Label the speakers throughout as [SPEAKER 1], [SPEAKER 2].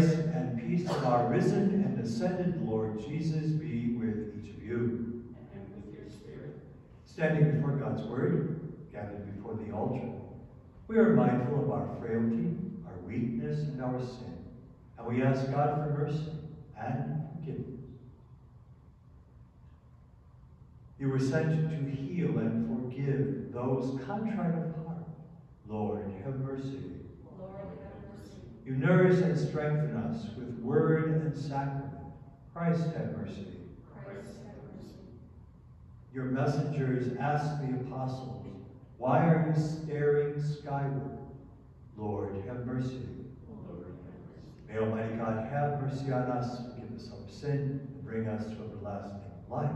[SPEAKER 1] grace and peace of our risen and ascended Lord Jesus be with each of you.
[SPEAKER 2] And with your spirit.
[SPEAKER 1] Standing before God's Word, gathered before the altar, we are mindful of our frailty, our weakness, and our sin. And we ask God for mercy and forgiveness. You were sent to heal and forgive those contrite of heart. Lord, have mercy.
[SPEAKER 2] Lord, have mercy.
[SPEAKER 1] You nourish and strengthen us with word and sacrament. Christ, have mercy.
[SPEAKER 2] Christ, have mercy.
[SPEAKER 1] Your messengers asked the apostles, Why are you staring skyward? Lord, have mercy.
[SPEAKER 2] Lord, have mercy.
[SPEAKER 1] May Almighty God have mercy on us, forgive us our sin, and bring us to everlasting life.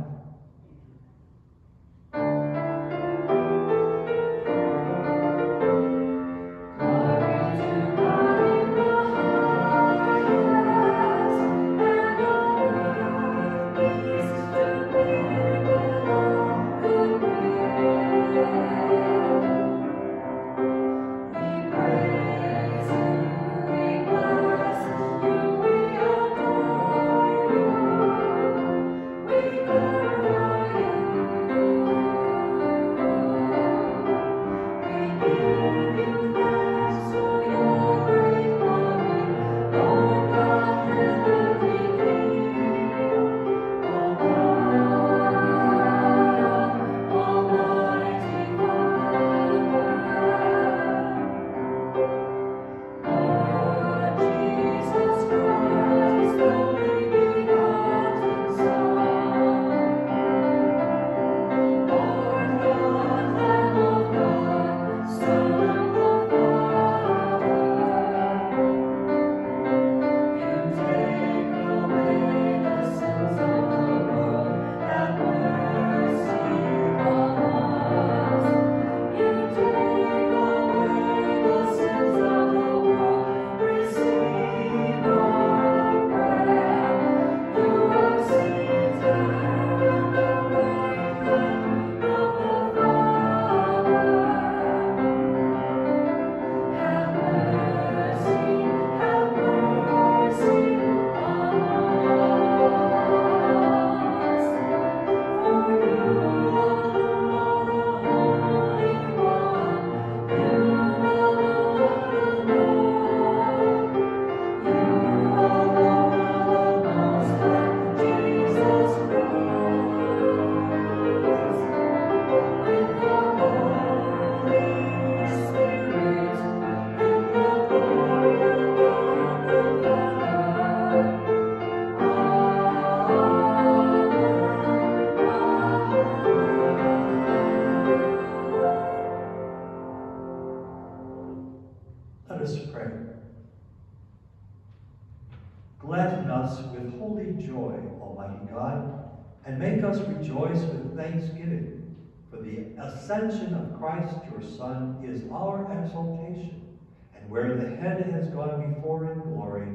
[SPEAKER 1] Ascension of Christ, your Son, is our exaltation. And where the head has gone before in glory,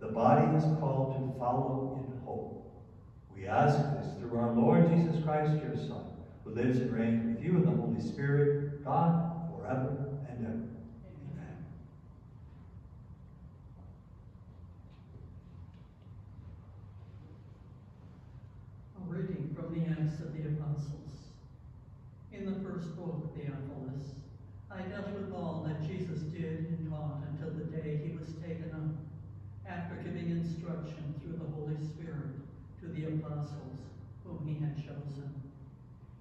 [SPEAKER 1] the body is called to follow in hope. We ask this through our Lord Jesus Christ, your Son, who lives and reigns with you in the Holy Spirit, God, forever and ever.
[SPEAKER 3] Reading from the Acts of the Apostles. The Theophilus, I dealt with all that Jesus did and taught until the day he was taken up, after giving instruction through the Holy Spirit to the apostles whom he had chosen.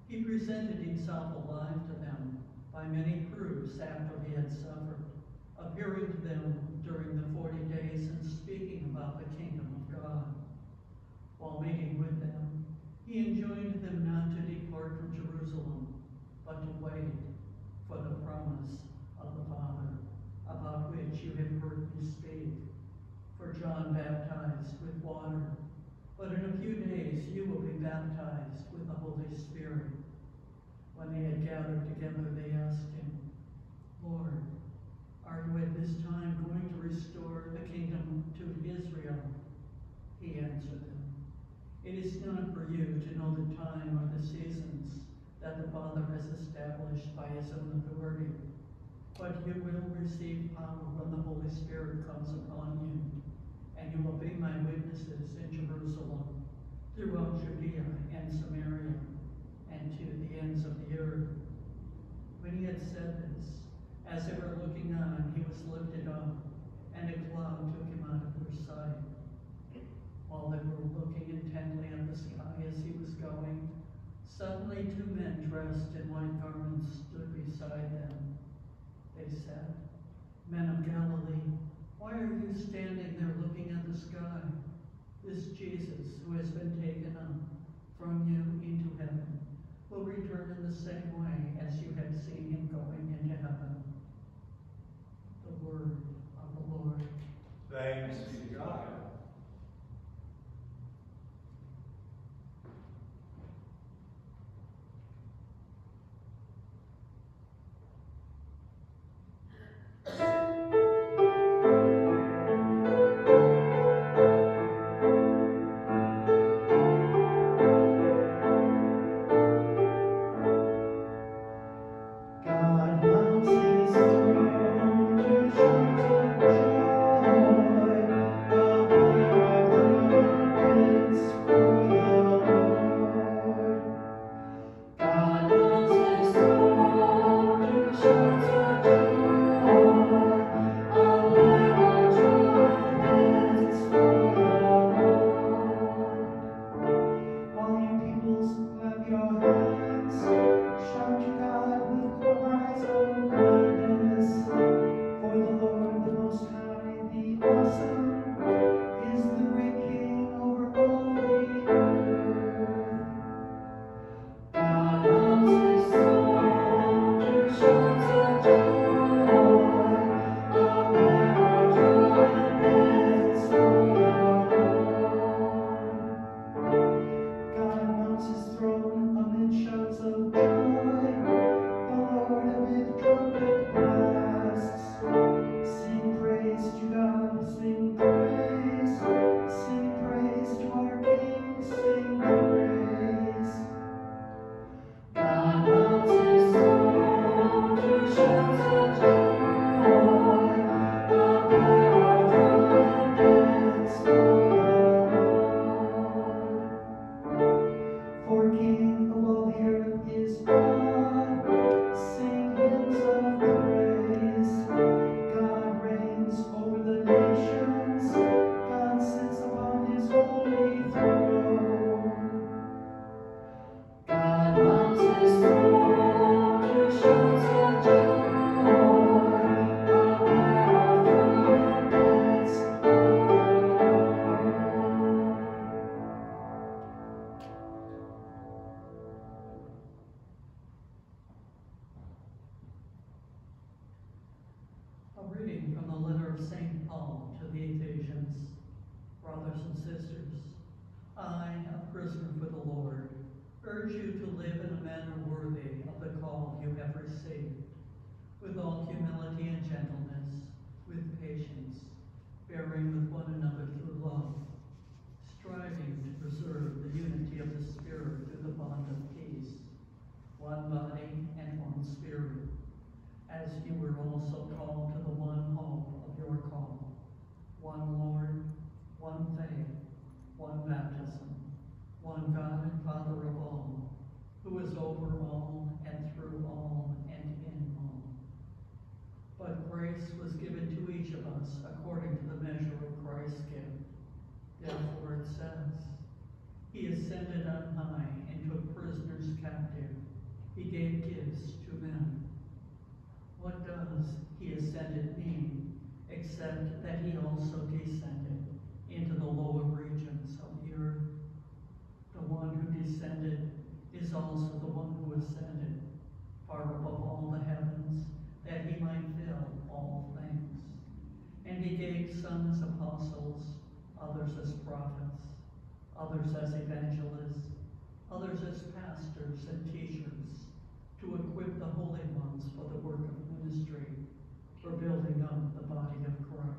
[SPEAKER 3] He presented himself alive to them by many proofs after he had suffered, appearing to them during the forty days and speaking about the kingdom of God. While meeting with them, he enjoined them not to to wait for the promise of the Father, about which you have heard me speak. For John baptized with water, but in a few days you will be baptized with the Holy Spirit. When they had gathered together, they asked him, Lord, are you at this time going to restore the kingdom to Israel? He answered them, It is not for you to know the time or the seasons that the Father has established by his own authority. But you will receive power when the Holy Spirit comes upon you, and you will be my witnesses in Jerusalem, throughout Judea and Samaria, and to the ends of the earth. When he had said this, as they were looking on, he was lifted up, and a cloud took him out of their sight. While they were looking intently at the sky as he was going, Suddenly two men dressed in white garments stood beside them. They said, Men of Galilee, why are you standing there looking at the sky? This Jesus, who has been taken up from you into heaven, will return in the same way as you have seen him going into heaven. The word of the Lord.
[SPEAKER 4] Thanks be to God.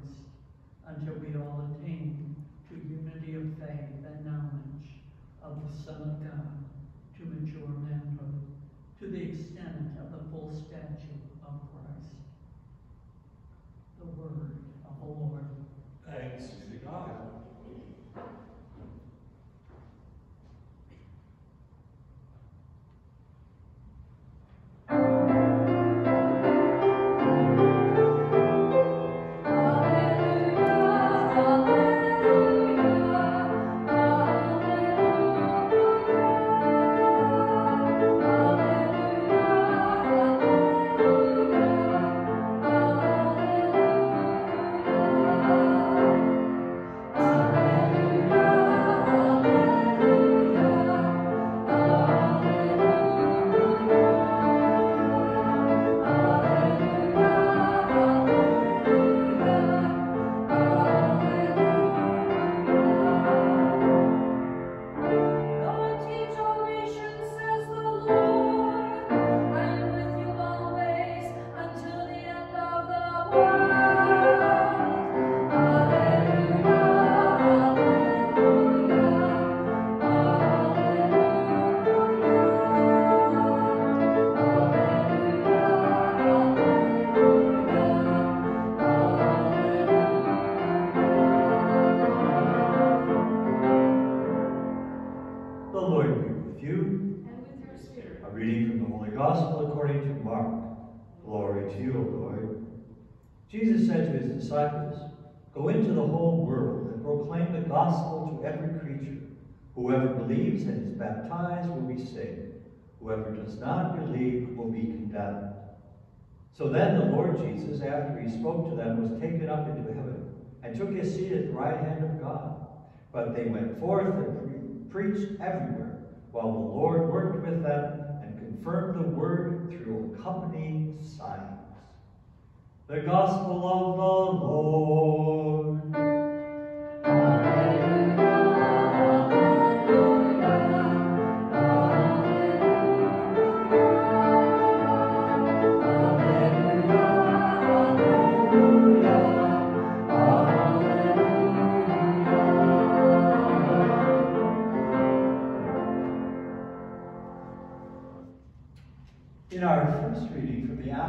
[SPEAKER 5] Christ until we all attain to
[SPEAKER 3] unity of faith and knowledge of the Son of God, to mature manhood, to the extent of the full stature of Christ. The word of the Lord.
[SPEAKER 1] Thanks be to God.
[SPEAKER 2] Whoever does not believe will be condemned. So then the Lord Jesus, after he spoke to them, was taken up into heaven and took his seat at the right hand of God. But they went forth and pre- preached everywhere, while the Lord worked with them and confirmed the word through accompanying signs. The Gospel of the Lord.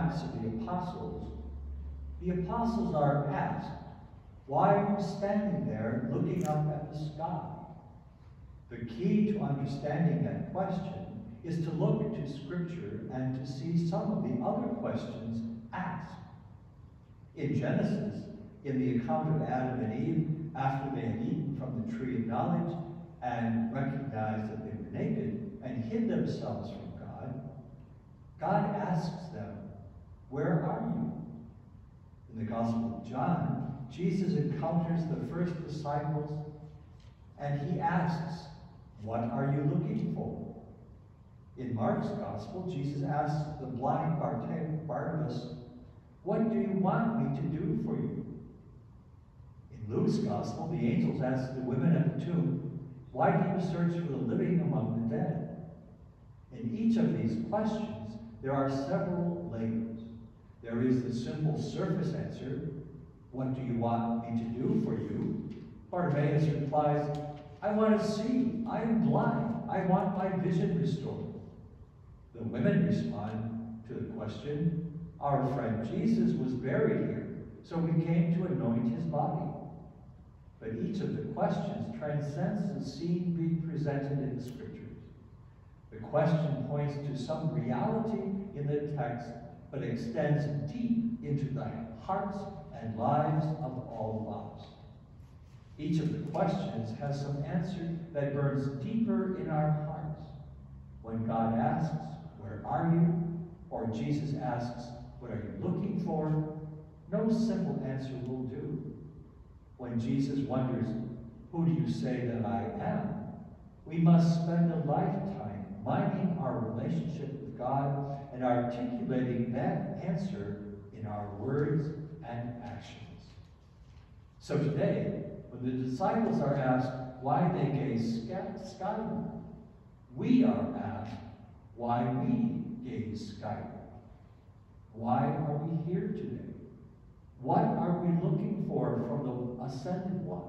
[SPEAKER 2] Acts of the Apostles, the apostles are asked, Why are you standing there looking up at the sky? The key to understanding that question is to look to Scripture and to see some of the other questions asked. In Genesis, in the account of Adam and Eve, after they had eaten from the tree of knowledge and recognized that they were naked and hid themselves from God, God asks them, Where are you? In the Gospel of John, Jesus encounters the first disciples and he asks, What are you looking for? In Mark's Gospel, Jesus asks the blind Bartimaeus, What do you want me to do for you? In Luke's Gospel, the angels ask the women at the tomb, Why do you search for the living among the dead? In each of these questions, there are several layers. There is the simple surface answer, What do you want me to do for you? Bartimaeus replies, I want to see. I am blind. I want my vision restored. The women respond to the question, Our friend Jesus was buried here, so we came to anoint his body. But each of the questions transcends the scene being presented in the scriptures. The question points to some reality in the text, but extends deep into the hearts and lives of all of us. Each of the questions has some answer that burns deeper in our hearts. When God asks, Where are you? or Jesus asks, What are you looking for? no simple answer will do. When Jesus wonders, Who do you say that I am? we must spend a lifetime minding our relationship with God and articulating that answer in our words and actions. So today, when the disciples are asked why they gaze skyward, we are asked why we gaze skyward. Why are we here today? What are we looking for from the ascended one?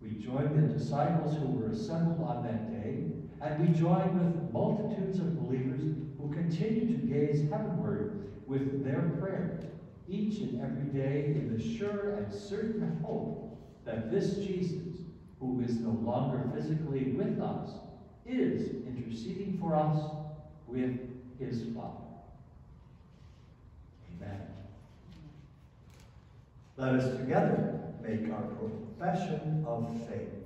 [SPEAKER 2] We join the disciples who were assembled on that day, and we join with multitudes of believers who continue to gaze heavenward with their prayer, each and every day in the sure and certain hope that this Jesus, who is no longer physically with us, is interceding for us with his Father. Amen. Let us together make our profession of faith.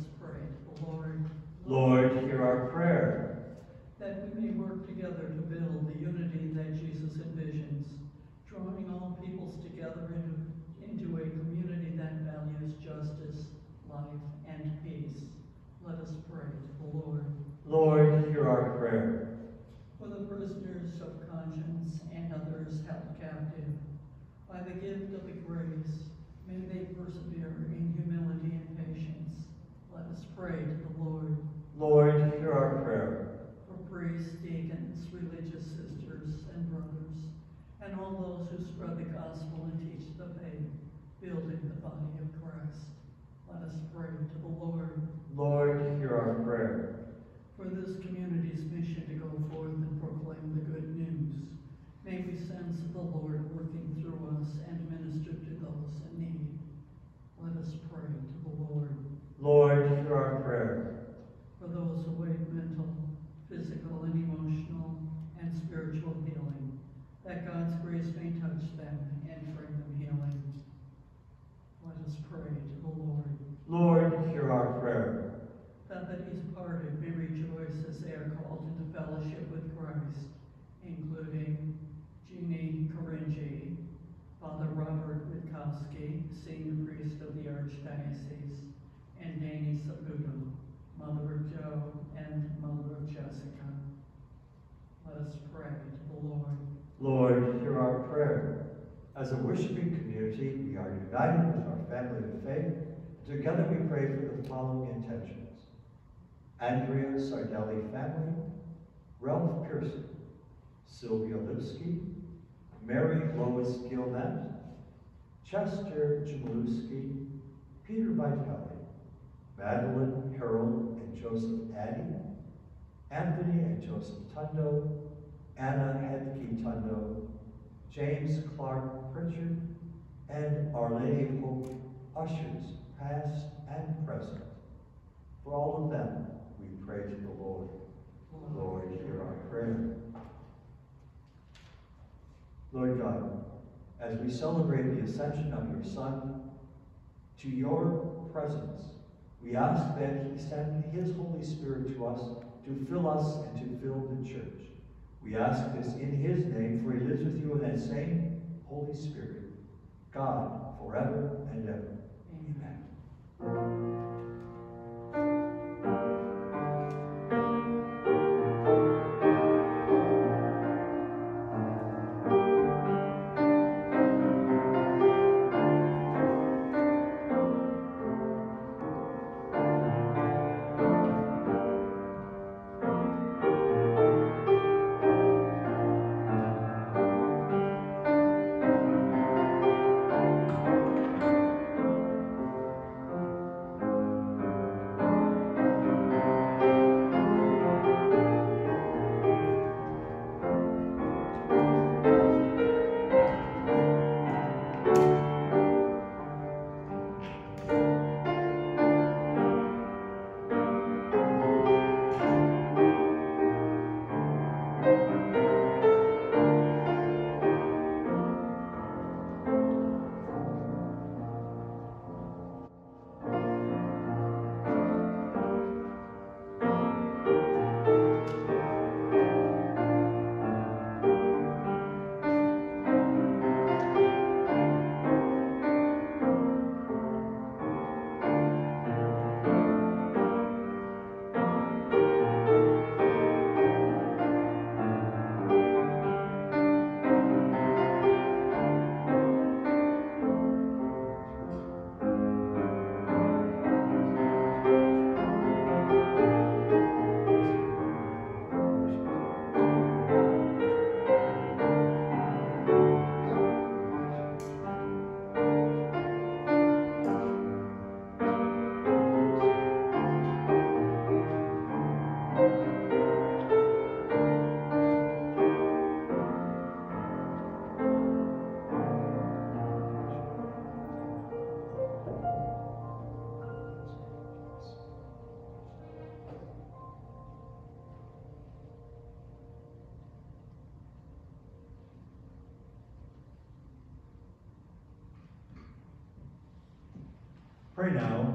[SPEAKER 2] Let us
[SPEAKER 3] pray Lord.
[SPEAKER 2] Lord, hear our prayer.
[SPEAKER 3] That we may work together to build the unity that Jesus envisions, drawing all peoples together into, into a community that values justice, life, and peace. Let us pray to the Lord.
[SPEAKER 2] Lord, hear our prayer.
[SPEAKER 3] For the prisoners of conscience and others held captive, by the gift of the grace, may they persevere in humility and patience. Let us pray to the Lord.
[SPEAKER 2] Lord, hear our prayer.
[SPEAKER 3] For priests, deacons, religious sisters, and brothers, and all those who spread the gospel and teach the faith, building the body of Christ. Let us pray to the Lord.
[SPEAKER 2] Lord, hear our prayer.
[SPEAKER 3] for this community's mission to go forth and proclaim the good news. May we sense the Lord working through us and minister to those in need. Let us pray to the Lord
[SPEAKER 2] hear our prayer.
[SPEAKER 3] for those who await mental, physical, and emotional and spiritual healing, that God's grace may touch them and bring them healing. Let us pray to the Lord.
[SPEAKER 2] Lord, hear our prayer.
[SPEAKER 3] that the departed may rejoice as they are called into fellowship with Christ, including Jeannie Coringi, Father Robert Witkowski, senior priest of the Archdiocese, and Danny Saputo, mother of Joe and mother of Jessica. Let us pray to the Lord.
[SPEAKER 2] Lord, hear our prayer. As a worshiping community, we are united with our family of faith. Together we pray for the following intentions. Andrea Sardelli family, Ralph Pearson, Sylvia Lipsky, Mary Lois Gilnet, Chester Chmielewski, Peter Vitale, Madeline Harold and Joseph Addy, Anthony and Joseph Tundo, Anna Hedke Tundo, James Clark Pritchard, and Our Lady of Hope ushers, past and present. For all of them, we pray to the Lord. Lord, hear our prayer. Lord God, as we celebrate the ascension of your Son, to your presence, we ask that he send his Holy Spirit to us to fill us and to fill the church. We ask this in his name, for he lives with you in that same Holy Spirit, God, forever and ever. Amen.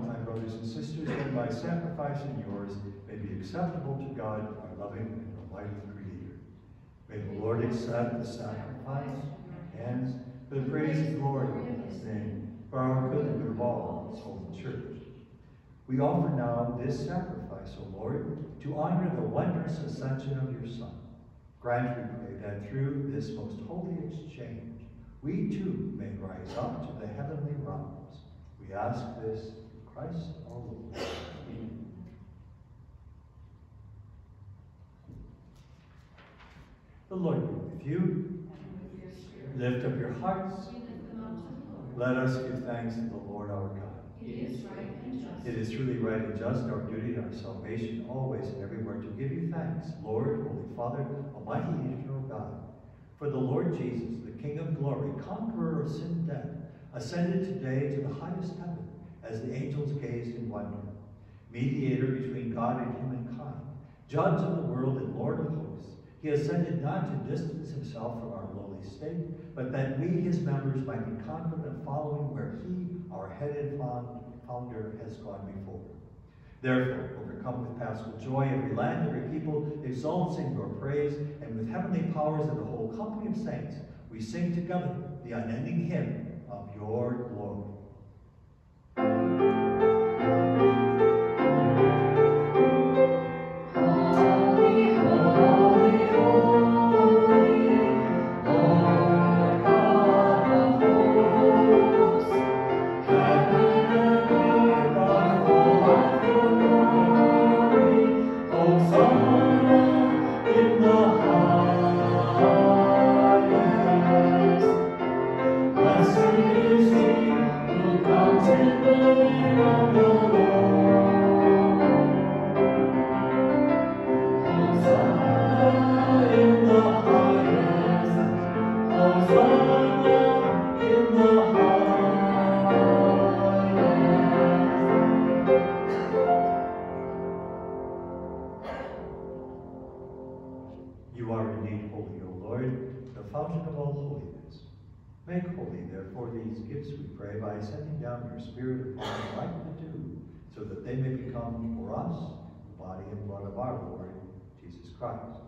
[SPEAKER 2] My brothers and sisters, that my sacrifice and yours may be acceptable to God, our loving and almighty Creator. May the Lord accept the sacrifice and the praise and glory of his name, for our good and good of all his holy church. We offer now this sacrifice, O Lord, to honor the wondrous ascension of your Son. Grant, we pray, that through this most holy exchange, we too may rise up to the heavenly realms. We ask this Christ our Lord. Amen. The Lord be with you. Lift up your hearts. Let us give thanks to the Lord our God.
[SPEAKER 6] It is right and just.
[SPEAKER 2] It is truly right and just, our duty and our salvation, always and everywhere, to give you thanks, Lord, Holy Father, Almighty and eternal God. For the Lord Jesus, the King of glory, conqueror of sin and death, ascended today to the highest heaven as the angels gazed in wonder. Mediator between God and humankind, judge of the world and Lord of hosts, he ascended not to distance himself from our lowly state, but that we, his members, might be confident following where he, our headed founder, has gone before. Therefore, overcome with paschal joy, every land, every people exalts in your praise, and with heavenly powers and the whole company of saints, we sing together the unending hymn of your glory. Thee, therefore, these gifts, we pray, by sending down your Spirit upon them like the dew, so that they may become for us the body and blood of our Lord Jesus Christ.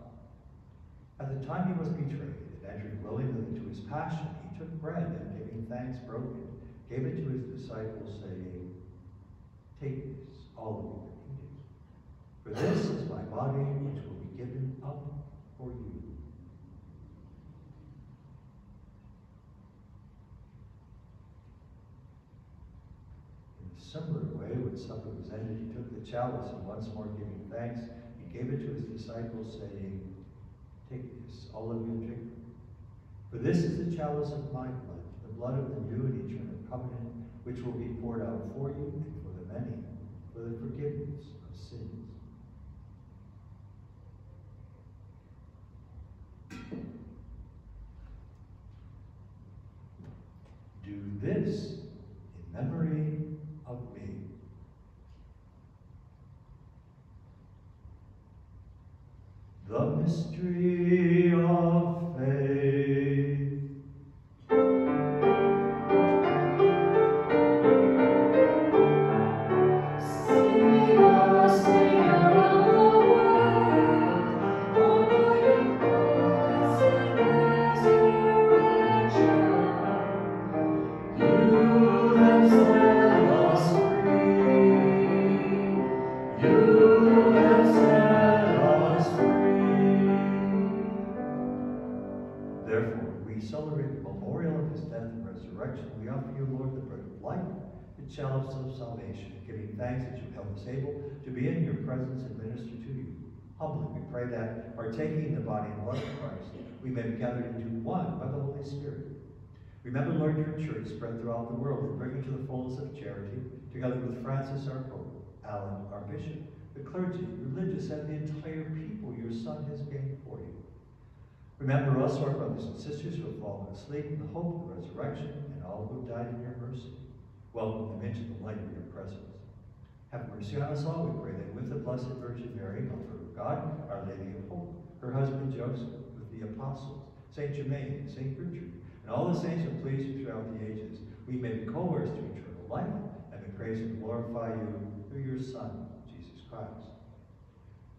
[SPEAKER 2] At the time he was betrayed and entering willingly into his passion, he took bread and giving thanks broke it, gave it to his disciples, saying, Take this, all of you, eat it. For this is my body, which will be given up for you. In a similar way, when supper was ended, he took the chalice and once more giving thanks, he gave it to his disciples, saying, Take this, all of you, drink. For this is the chalice of my blood, the blood of the new and eternal covenant, which will be poured out for you and for the many, for the forgiveness of sins. Do this in memory of me. The mystery has gained for you. Remember us, our brothers and sisters who have fallen asleep in the hope of the resurrection, and all who died in your mercy. Welcome them into the light of your presence. Have mercy on us all, we pray, that with the Blessed Virgin Mary, Mother of God, Our Lady of Hope, her husband Joseph, with the apostles, Saint Germain, Saint Gertrude, and all the saints who please you throughout the ages, we may be co-heirs to eternal life, and may praise and glorify you through your Son, Jesus Christ.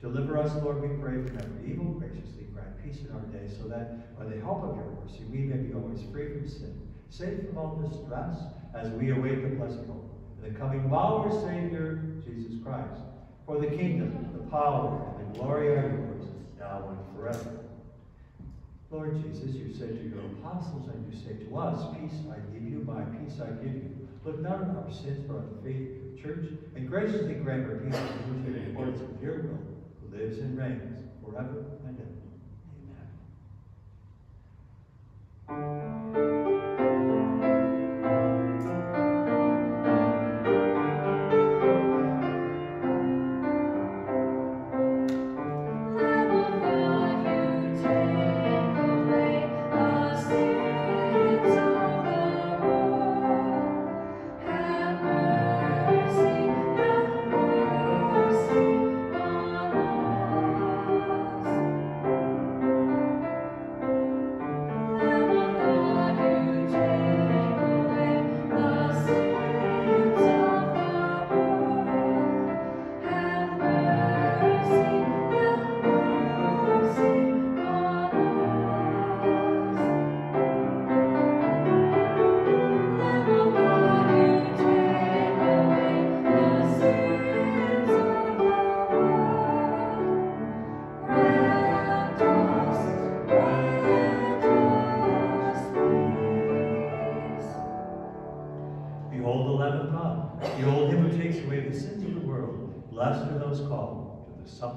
[SPEAKER 2] Deliver us, Lord, we pray, from every evil. Graciously grant peace in our day, so that by the help of your mercy we may be always free from sin, safe from all distress, as we await the blessed hope, and the coming of our Savior, Jesus Christ. For the kingdom, the power, and the glory are yours, now and forever. Lord Jesus, you said to your apostles, and you say to us, Peace I give you, my peace I give you. Look not on our sins, but on the faith of your church, and graciously grant her peace and in accordance with your will, lives and reigns forever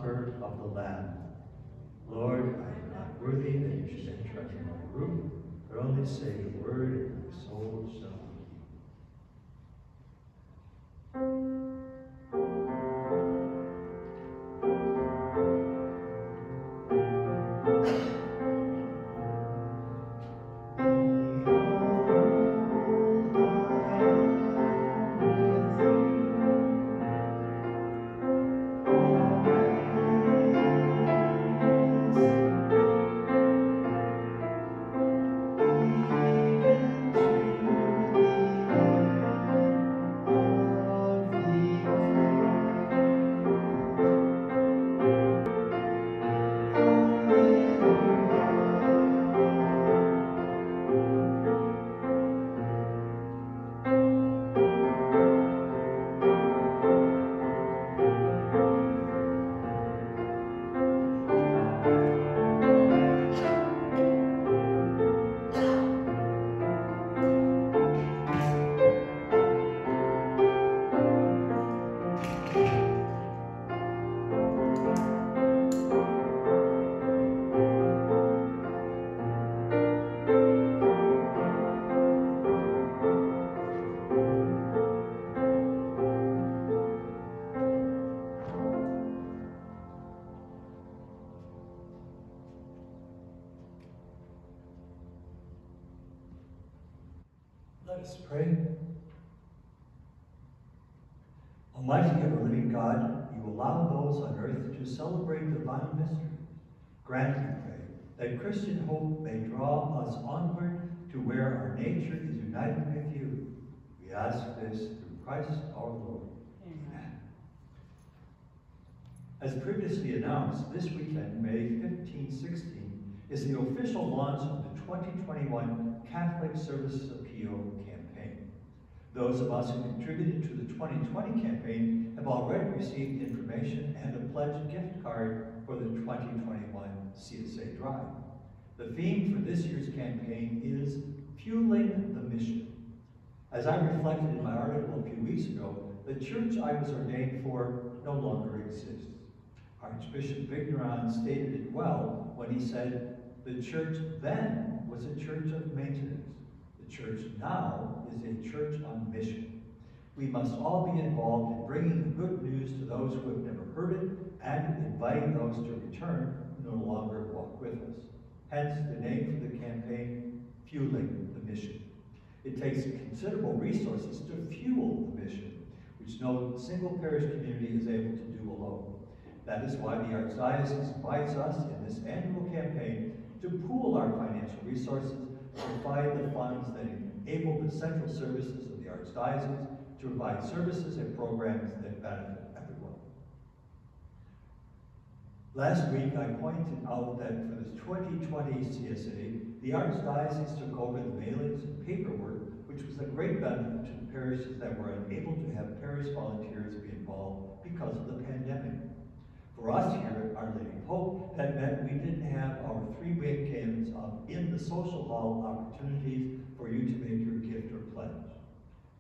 [SPEAKER 2] supper of the Lamb. Lord, I am not worthy that you should enter under my room, but only say the word, and my soul Let us pray. Almighty ever living God, you allow those on earth to celebrate divine mystery. Grant, we pray, that Christian hope may draw us onward to where our nature is united with you. We ask this through Christ our Lord. Amen. As previously announced, this weekend, May 15, 16, is the official launch of the 2021 Catholic Services Appeal campaign. Those of us who contributed to the 2020 campaign have already received information and a pledge gift card for the 2021 CSA Drive. The theme for this year's campaign is Fueling the Mission. As I reflected in my article a few weeks ago, the church I was ordained for no longer exists. Archbishop Vigneron stated it well when he said, the church then was a church of maintenance. Church now is a church on mission. We must all be involved in bringing the good news to those who have never heard it and inviting those to return who no longer walk with us. Hence the name for the campaign, Fueling the Mission. It takes considerable resources to fuel the mission, which no single parish community is able to do alone. That is why the Archdiocese invites us in this annual campaign to pool our financial resources provide the funds that enable the central services of the Archdiocese to provide services and programs that benefit everyone. Last week, I pointed out that for the 2020 CSA, the Archdiocese took over the mailings and paperwork, which was a great benefit to the parishes that were unable to have parish volunteers be involved because of the pandemic. For us here at Our of Hope, that meant we didn't have our three weekends of in the social hall opportunities for you to make your gift or pledge.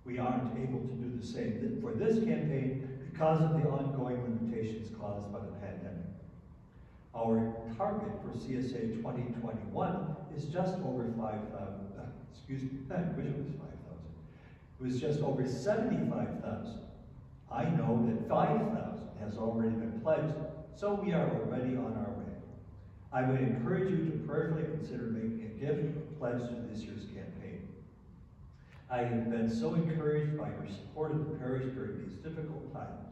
[SPEAKER 2] We aren't able to do the same for this campaign because of the ongoing limitations caused by the pandemic. Our target for CSA 2021 is just over 5,000, uh, excuse me, I wish it was 5,000. It was just over 75,000. I know that 5,000 has already been pledged, so we are already on our way. I would encourage you to prayerfully consider making a gift or pledge to this year's campaign. I have been so encouraged by your support of the parish during these difficult times.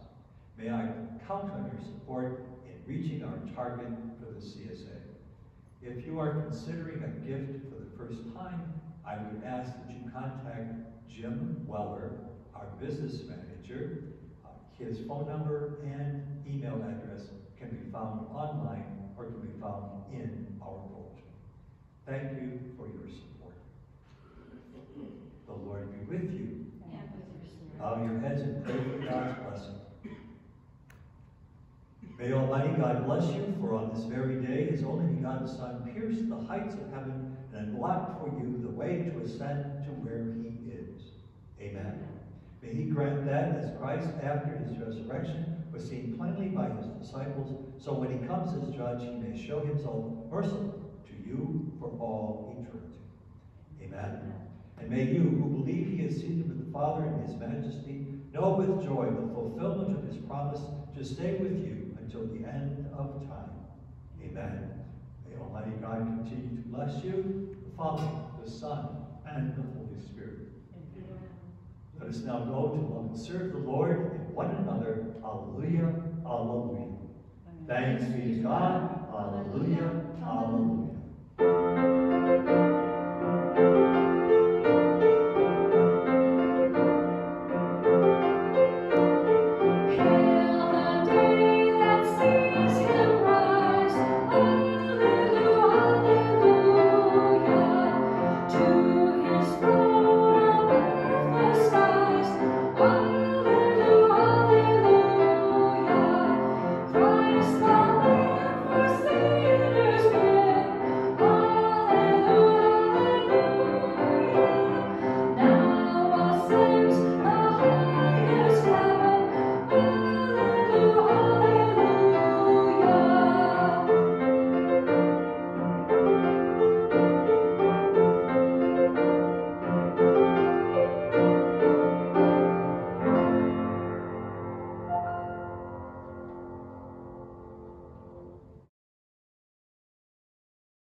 [SPEAKER 2] May I count on your support in reaching our target for the CSA. If you are considering a gift for the first time, I would ask that you contact Jim Weller, our business manager. His phone number and email address can be found online or can be found in our bulletin. Thank you for your support. The Lord be with you.
[SPEAKER 6] And with your spirit.
[SPEAKER 2] Bow your heads and pray for God's blessing. May Almighty God bless you, for on this very day His only begotten Son pierced the heights of heaven and unlocked for you the way to ascend to where He is. Amen. May He grant that as Christ, after His resurrection, was seen plainly by his disciples, so when he comes as judge, he may show himself merciful to you for all eternity. Amen. And may you, who believe he is seated with the Father in his majesty, know with joy the fulfillment of his promise to stay with you until the end of time. Amen. May Almighty God continue to bless you, the Father, the Son, and the Holy us now go to love and serve the Lord and one another. Alleluia, alleluia. Thanks be to God. Alleluia, alleluia.